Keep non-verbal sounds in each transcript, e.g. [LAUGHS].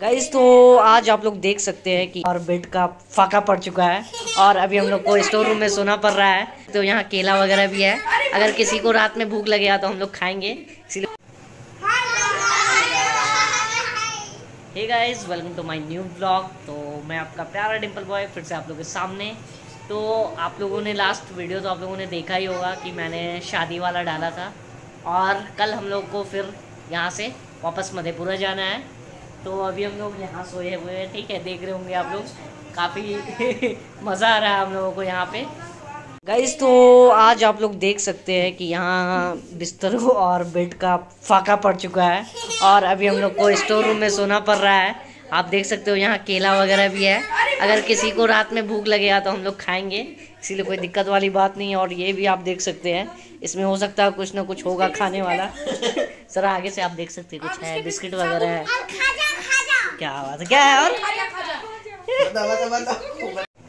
Guys तो आज आप लोग देख सकते हैं कि और बेड का फाका पड़ चुका है और अभी हम लोग को स्टोर रूम में सोना पड़ रहा है। तो यहाँ केला वगैरह भी है। अगर किसी को रात में भूख लगेगा तो हम लोग खाएँगे। Hey guys welcome to my new blog तो मैं आपका प्यारा डिम्पल बॉय, फिर से आप लोगों के सामने। तो आप लोगों ने लास्ट वीडियो तो आप लोगों ने देखा ही होगा कि मैंने शादी वाला डाला था। और कल हम लोग को फिर यहाँ से वापस मधेपुरा जाना है। तो अभी हम लोग यहाँ सोए हुए हैं, ठीक है? देख रहे होंगे आप लोग। काफ़ी [LAUGHS] मज़ा आ रहा है हम लोगों को यहाँ पे। गाइज़ तो आज आप लोग देख सकते हैं कि यहाँ बिस्तरों और बेड का फाका पड़ चुका है और अभी हम लोग को स्टोर रूम में सोना पड़ रहा है। आप देख सकते हो यहाँ केला वगैरह भी है। अगर किसी को रात में भूख लगेगा तो हम लोग खाएँगे, इसीलिए कोई दिक्कत वाली बात नहीं है। और ये भी आप देख सकते हैं, इसमें हो सकता है कुछ ना कुछ होगा खाने वाला। [LAUGHS] सर आगे से आप देख सकते हैं, कुछ है, बिस्किट वगैरह है। क्या आवाज़ है? क्या है? और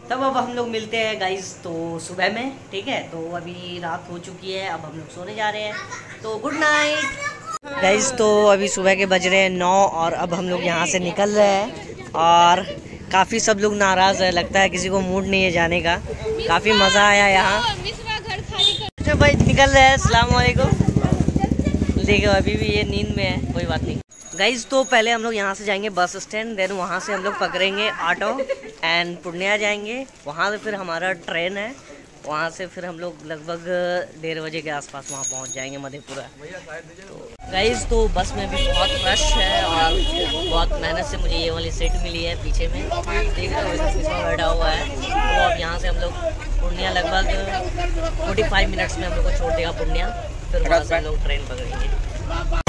तब अब हम लोग मिलते हैं गाइस तो सुबह में ठीक है? तो अभी रात हो चुकी है अब हम लोग सोने जा रहे हैं। तो गुड नाइट गाइस तो अभी सुबह के बज रहे हैं नौ और अब हम लोग यहाँ से निकल रहे हैं और काफ़ी सब लोग नाराज़ है लगता है किसी को मूड नहीं है जाने का। काफ़ी मज़ा आया यहाँ। अच्छा भाई निकल रहे हैं अलैक्म देखो अभी भी ये नींद में है कोई बात नहीं। गाइज़ तो पहले हम लोग यहाँ से जाएँगे बस स्टैंड देन वहाँ से हम लोग पकड़ेंगे ऑटो एंड पूर्णिया जाएँगे। वहाँ से फिर हमारा ट्रेन है। वहाँ से फिर हम लोग लगभग डेढ़ बजे के आसपास वहाँ पहुँच जाएँगे मधेपुरा। तो गाइज़ तो बस में भी बहुत रश है और बहुत मेहनत से मुझे ये वाली सीट मिली है पीछे में। देख रहे हो बैठा हुआ है। तो अब यहाँ से हम लोग पूर्णिया लगभग फोर्टी फाइव मिनट्स में हम लोग को छोड़ देगा पूर्णिया। फिर वहाँ से हम लोग ट्रेन पकड़ेंगे।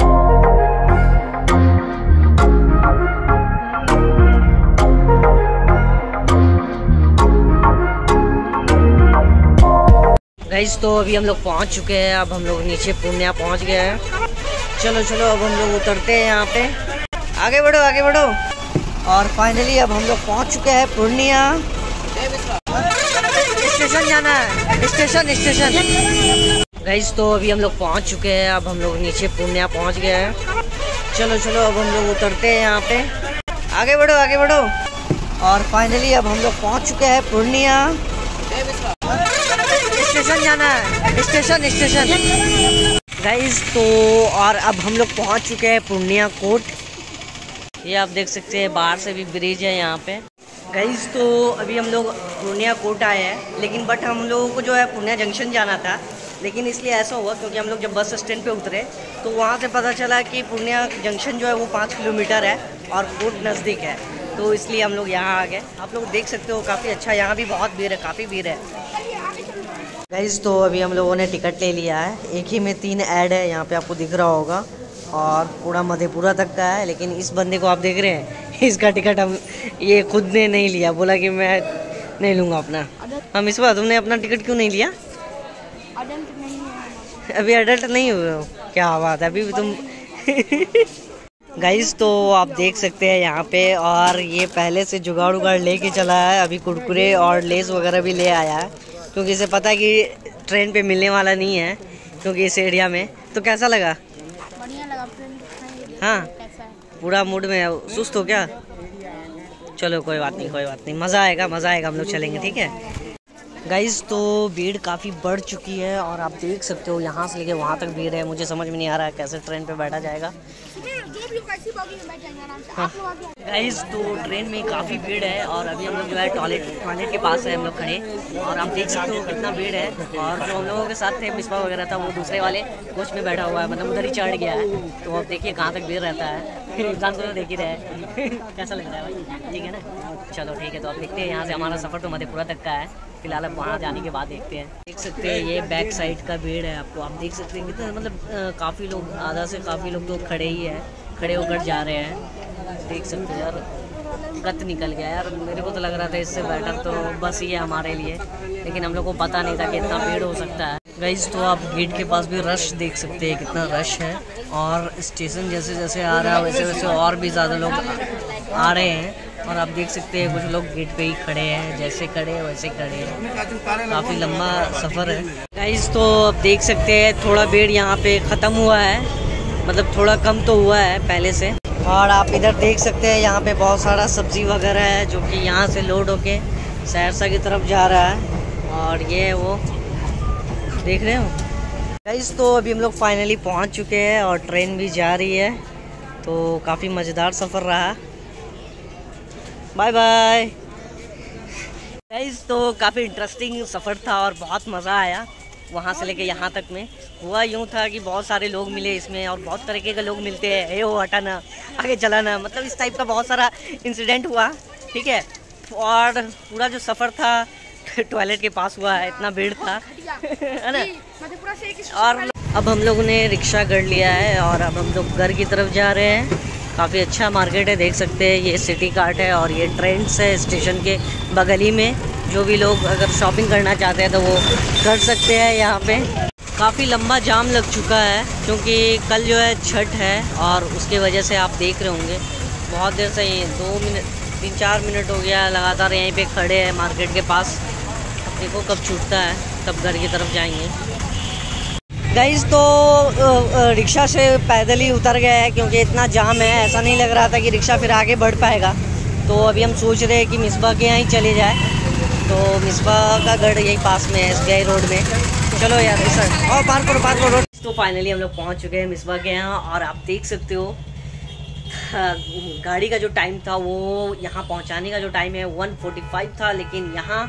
गाइज़ तो अभी हम लोग पहुँच चुके हैं, अब हम लोग नीचे पूर्णिया पहुँच गए हैं। चलो चलो, अब हम लोग उतरते हैं यहाँ पे। आगे बढ़ो आगे बढ़ो। और फाइनली अब हम लोग पहुँच चुके हैं पूर्णिया। स्टेशन जाना है। स्टेशन स्टेशन गाइज़ तो अभी हम लोग पहुँच चुके हैं, अब हम लोग नीचे पूर्णिया पहुँच गए हैं। चलो चलो, अब हम लोग उतरते हैं यहाँ पे। आगे बढ़ो आगे बढ़ो। और फाइनली अब हम लोग पहुँच चुके हैं पूर्णिया। स्टेशन जाना है। Station station. गाइज़ तो और अब हम लोग पहुँच चुके हैं पूर्णिया कोर्ट। ये आप देख सकते हैं, बाहर से भी ब्रिज है यहाँ पे। गाइज़ तो अभी हम लोग पूर्णिया कोर्ट आए हैं, लेकिन बट हम लोगों को जो है पूर्णिया जंक्शन जाना था। लेकिन इसलिए ऐसा हुआ क्योंकि हम लोग जब बस स्टैंड पे उतरे तो वहाँ से पता चला कि पूर्णिया जंक्शन जो है वो पाँच किलोमीटर है और कोर्ट नज़दीक है। तो इसलिए हम लोग यहाँ आ गए। आप लोग देख सकते हो, काफ़ी अच्छा यहाँ भी बहुत भीड़ है, काफ़ी भीड़ है। गाइज़ तो अभी हम लोगों ने टिकट ले लिया है। एक ही में तीन ऐड है, यहाँ पे आपको दिख रहा होगा। और पूरा मधेपुरा तक का है, लेकिन इस बंदे को आप देख रहे हैं। [LAUGHS] इसका टिकट हम, ये खुद ने नहीं लिया। बोला कि मैं नहीं लूँगा अपना। हम इस बार, तुमने अपना टिकट क्यों नहीं लिया? अभी अडल्ट नहीं हुए क्या बात है, अभी भी तुम [LAUGHS] गाइज़ तो आप देख सकते हैं यहाँ पे, और ये पहले से जुगाड़ उगाड़ लेके चला है। अभी कुरकुरे और लेस वगैरह भी ले आया है। क्योंकि इसे पता है कि ट्रेन पे मिलने वाला नहीं है क्योंकि इस एरिया में। तो कैसा लगा? बढ़िया लगा हाँ पूरा मूड में है सुस्त हो क्या? चलो कोई बात नहीं कोई बात नहीं। मज़ा आएगा मज़ा आएगा हम लोग चलेंगे ठीक है? गाइज़ तो भीड़ काफ़ी बढ़ चुकी है और आप देख सकते हो यहाँ से लेके वहाँ तक भीड़ है। मुझे समझ में नहीं आ रहा है कैसे ट्रेन पे बैठा जाएगा। जो भी कैसी बॉगी में बैठ जाएँगे आराम से। आप लोग आगे गाइज़ तो ट्रेन में काफ़ी भीड़ है और अभी हम लोग जो है टॉयलेट टॉयलेट के पास है हम लोग खड़े। और आप देख सकते हो कितना भीड़ है। और जो हम लोगों के साथ थे बिस्वा वगैरह था, वो दूसरे वाले कोच में बैठा हुआ है। मतलब उधर ही चढ़ गया है। तो अब देखिए कहाँ तक भीड़ रहता है। इंसान को तो देख ही रहे [LAUGHS] कैसा लग रहा है भाई? ठीक है ना? चलो ठीक है तो अब देखते हैं यहाँ से हमारा सफ़र तो मधेपुरा तक का है। फ़िलहाल अब वहाँ जाने के बाद देखते हैं। देख सकते हैं ये बैक साइड का भीड़ है आपको। आप देख सकते हैं कितना मतलब काफ़ी लोग, आधा से काफ़ी लोग तो खड़े ही है। खड़े होकर जा रहे हैं। देख सकते हैं यार, गत निकल गया यार। मेरे को तो लग रहा था इससे बेटर तो बस ही है हमारे लिए, लेकिन हम लोग को पता नहीं था कि इतना भीड़ हो सकता है। गाइज़ तो आप गेट के पास भी रश देख सकते हैं कितना रश है। और स्टेशन जैसे जैसे आ रहा है, वैसे वैसे और भी ज़्यादा लोग आ रहे हैं। और आप देख सकते हैं कुछ लोग गेट पे ही खड़े हैं, जैसे खड़े हैं, वैसे खड़े हैं। काफ़ी लंबा सफ़र है। गाइज़ तो आप देख सकते हैं, थोड़ा भीड़ यहाँ पे ख़त्म हुआ है। मतलब थोड़ा कम तो हुआ है पहले से। और आप इधर देख सकते हैं, यहाँ पे बहुत सारा सब्ज़ी वगैरह है जो कि यहाँ से लोड होके सहरसा की तरफ़ जा रहा है। और ये है वो। देख रहे हो? गाइस तो अभी हम लोग फाइनली पहुँच चुके हैं और ट्रेन भी जा रही है। तो काफ़ी मज़ेदार सफ़र रहा। बाय बाय गाइस तो काफ़ी इंटरेस्टिंग सफ़र था और बहुत मज़ा आया। वहाँ से लेके यहाँ तक में। हुआ यूँ था कि बहुत सारे लोग मिले इसमें और बहुत तरीके के लोग मिलते हैं। ए हो, हटाना, आगे चलाना मतलब इस टाइप का बहुत सारा इंसिडेंट हुआ, ठीक है? और पूरा जो सफ़र था टॉयलेट के पास हुआ है इतना भीड़ था, है ना? और अब हम लोगों ने रिक्शा कर लिया है और अब हम लोग घर की तरफ़ जा रहे हैं। काफ़ी अच्छा मार्केट है, देख सकते हैं, ये सिटी कार्ट है और ये ट्रेंड्स है स्टेशन के बगल ही में, जो भी लोग अगर शॉपिंग करना चाहते हैं तो वो कर सकते हैं यहाँ पे। काफ़ी लंबा जाम लग चुका है, क्योंकि कल जो है छठ है और उसके वजह से आप देख रहे होंगे। बहुत देर से ये दो मिनट, तीन चार मिनट हो गया लगातार यहीं पे खड़े हैं मार्केट के पास। देखो कब छूटता है तब घर की तरफ़ जाएँगे। गाइज़ तो रिक्शा से पैदल ही उतर गया है क्योंकि इतना जाम है ऐसा नहीं लग रहा था कि रिक्शा फिर आगे बढ़ पाएगा। तो अभी हम सोच रहे हैं कि मिसबा के यहाँ ही चले जाए। तो मिसबा का गढ़ यही पास में है एस रोड में। चलो यार सर और पार करो पार करो। रोड तो फाइनली हम लोग पहुँच चुके हैं मिसबा के यहाँ और आप देख सकते हो हाँ, गाड़ी का जो टाइम था वो यहाँ पहुँचाने का जो टाइम है 145 था लेकिन यहाँ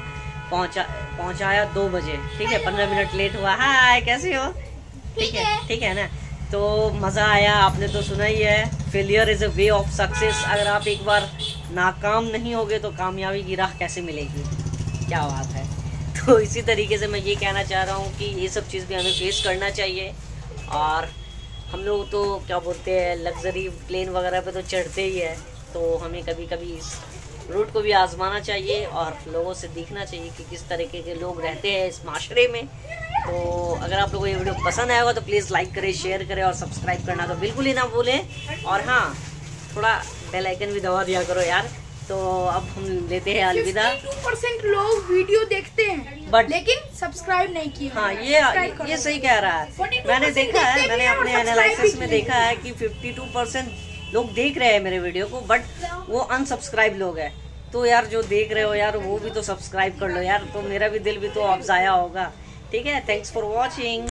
पहुँचा पहुँचाया दो बजे। ठीक है पंद्रह मिनट लेट हुआ। हाय कैसे हो? ठीक है। ठीक है ना? तो मज़ा आया, आपने तो सुना ही है failure is a way of success अगर आप एक बार नाकाम नहीं होगे तो कामयाबी की राह कैसे मिलेगी? क्या बात है। तो इसी तरीके से मैं ये कहना चाह रहा हूँ कि ये सब चीज़ भी हमें फेस करना चाहिए। और हम लोग तो क्या बोलते हैं लग्जरी प्लेन वगैरह पे तो चढ़ते ही है। तो हमें कभी कभी इस रूट को भी आजमाना चाहिए और लोगों से देखना चाहिए कि किस तरीके के लोग रहते हैं इस माशरे में। तो अगर आप लोगों को ये वीडियो पसंद आएगा तो प्लीज़ लाइक करें शेयर करें और सब्सक्राइब करना तो बिल्कुल ही ना भूलें। और हाँ थोड़ा बेल आइकन भी दबा दिया करो यार। तो अब हम लेते हैं अलविदा। परसेंट लोग वीडियो देखते हैं But- लेकिन सब्सक्राइब नहीं किए हाँ ये ये सही कह रहा है। मैंने देखा है मैंने अपने एनालिसिस में देखा है कि 52 परसेंट लोग देख रहे हैं मेरे वीडियो को बट वो अनसब्सक्राइब लोग हैं। तो यार जो देख रहे हो यार वो भी तो सब्सक्राइब कर लो यार। तो मेरा भी दिल भी तो अब जाया होगा। ठीक है थैंक्स फॉर वॉचिंग